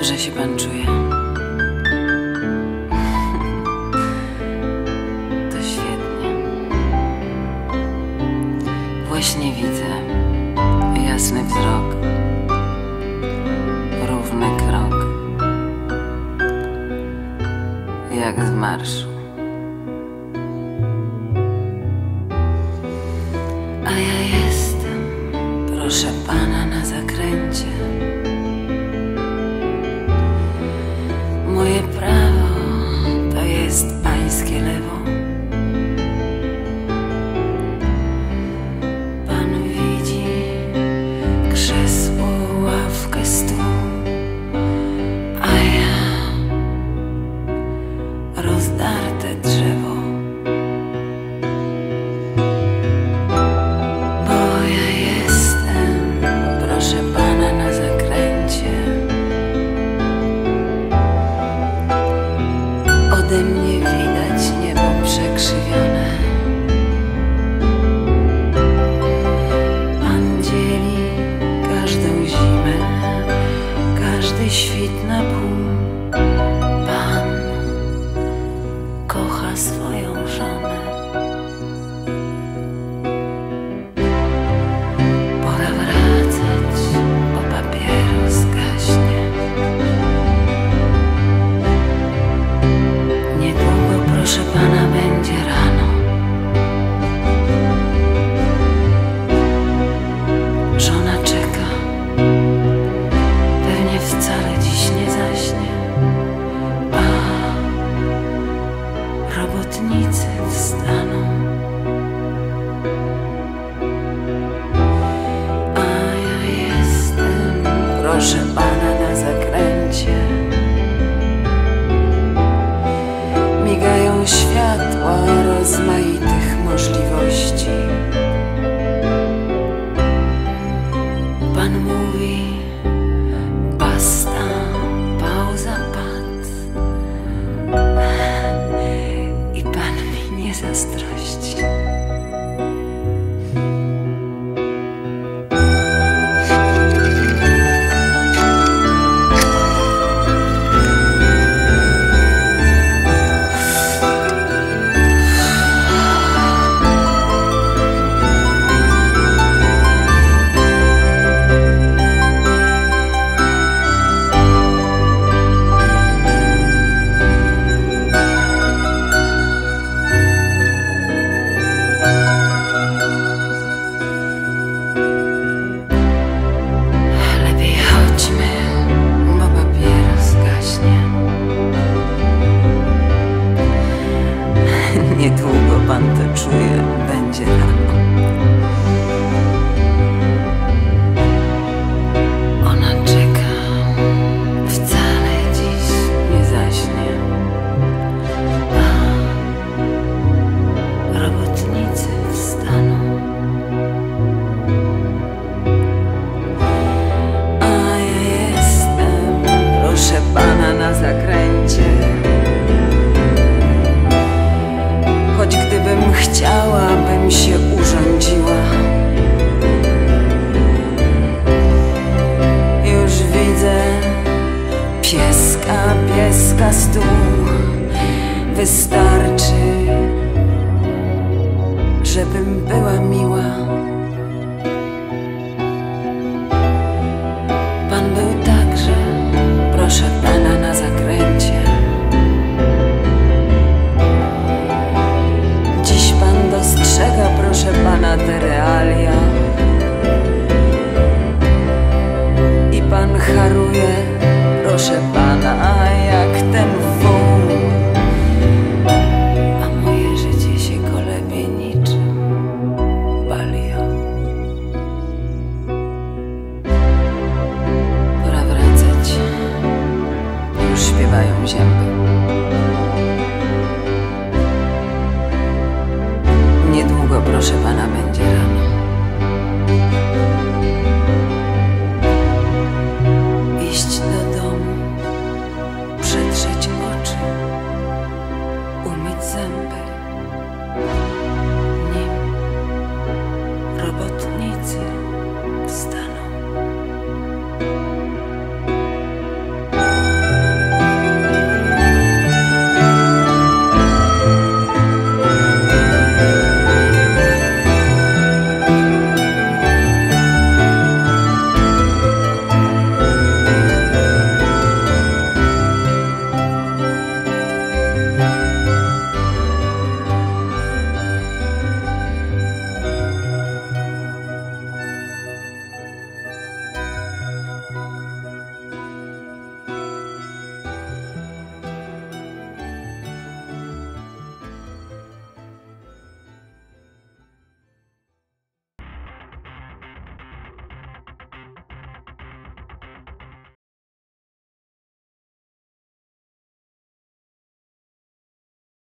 Dobrze się pan czuje. To świetnie. Właśnie widzę jasny wzrok, równy krok, jak z marszu. A ja jestem, proszę pana, na zakręcie. Chciała, bym się urządziła. Już widzę pieska, pieska stół. Wystarczy, żebym była miła. wciąż śpiewają zięby. Niedługo proszę pana będzie.